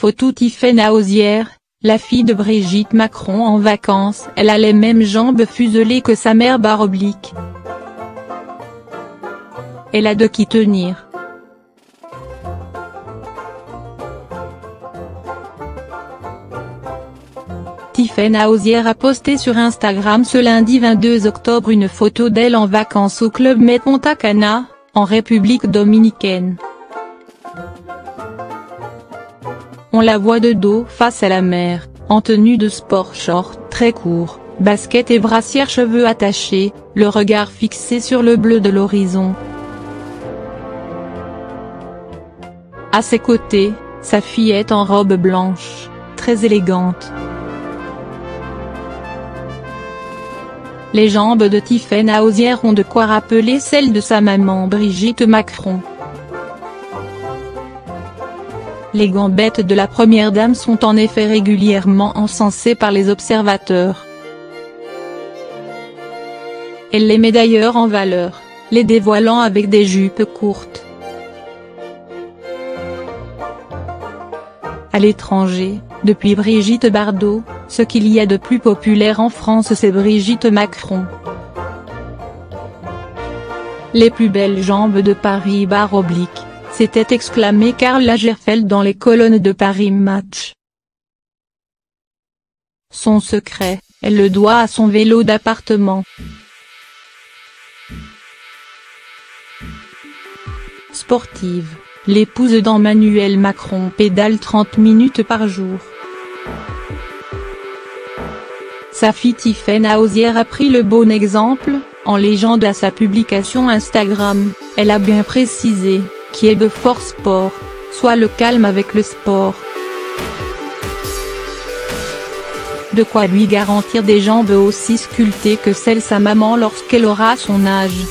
Photo Tiffaine Osière, la fille de Brigitte Macron en vacances. Elle a les mêmes jambes fuselées que sa mère barre oblique. Elle a de qui tenir. Tiffaine Osière a posté sur Instagram ce lundi 22 octobre une photo d'elle en vacances au club Met Punta Cana, en République Dominicaine. La voit de dos face à la mer, en tenue de sport short très court, basket et brassière cheveux attachés, le regard fixé sur le bleu de l'horizon. À ses côtés, sa fillette en robe blanche, très élégante. Les jambes de Tiffaine Osière ont de quoi rappeler celles de sa maman Brigitte Macron. Les gambettes de la première dame sont en effet régulièrement encensées par les observateurs. Elle les met d'ailleurs en valeur, les dévoilant avec des jupes courtes. À l'étranger, depuis Brigitte Bardot, ce qu'il y a de plus populaire en France c'est Brigitte Macron. Les plus belles jambes de Paris barre oblique, s'était exclamé Karl Lagerfeld dans les colonnes de Paris Match. Son secret, elle le doit à son vélo d'appartement. Sportive, l'épouse d'Emmanuel Macron pédale 30 minutes par jour. Sa fille Tiffaine Osière a pris le bon exemple, en légende à sa publication Instagram, elle a bien précisé, qui est de fort sport, soit le calme avec le sport. De quoi lui garantir des jambes aussi sculptées que celles sa maman lorsqu'elle aura son âge.